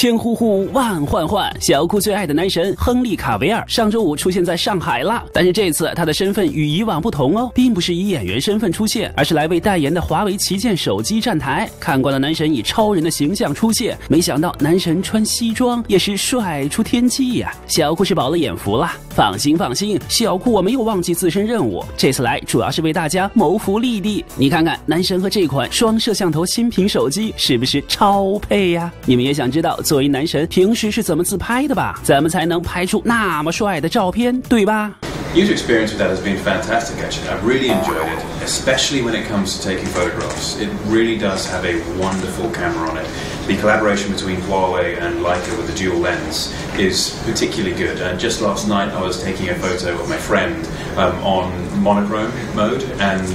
千呼呼万唤唤，小酷最爱的男神亨利·卡维尔上周五出现在上海了。但是这次他的身份与以往不同哦，并不是以演员身份出现，而是来为代言的华为旗舰手机站台。看惯了男神以超人的形象出现，没想到男神穿西装也是帅出天际呀！小酷是饱了眼福了。放心放心，小酷我没有忘记自身任务，这次来主要是为大家谋福利的。你看看男神和这款双摄像头新品手机是不是超配呀？你们也想知道？作为男神，平时是怎么自拍的吧？怎么才能拍出那么帅的照片，对吧？User experience with that has been fantastic. Actually, I've really enjoyed it, especially when it comes to taking photographs. It really does have a wonderful camera on it. The collaboration between Huawei and Leica with the dual lens is particularly good. And just last night, I was taking a photo of my friend um, on monochrome mode and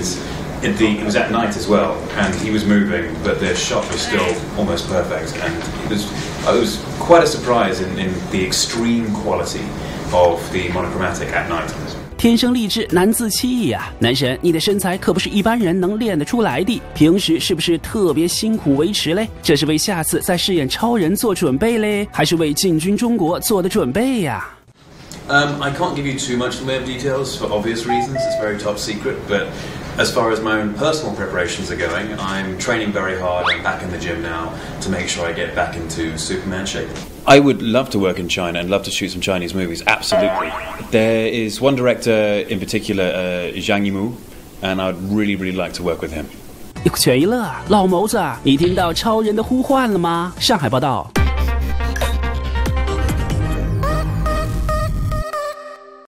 it, the, it was at night as well, and he was moving, but the shot was still almost perfect. And it was, it was quite a surprise in, in the extreme quality of the monochromatic at night. 天生丽质难自弃呀，男神，你的身材可不是一般人能练得出来的。平时是不是特别辛苦维持嘞？这是为下次再饰演超人做准备嘞，还是为进军中国做的准备呀 ？Um, I can't give you too much in the way of details for obvious reasons. It's very top secret, but as far as my own personal preparations are going, I'm training very hard. I'm back in the gym now to make sure I get back into Superman shape. I would love to work in China and love to shoot some Chinese movies, absolutely. There is one director in particular, uh, Zhang Yimou, and I'd really, really like to work with him. 全娱乐，老谋子，你听到超人的呼唤了吗？上海报道。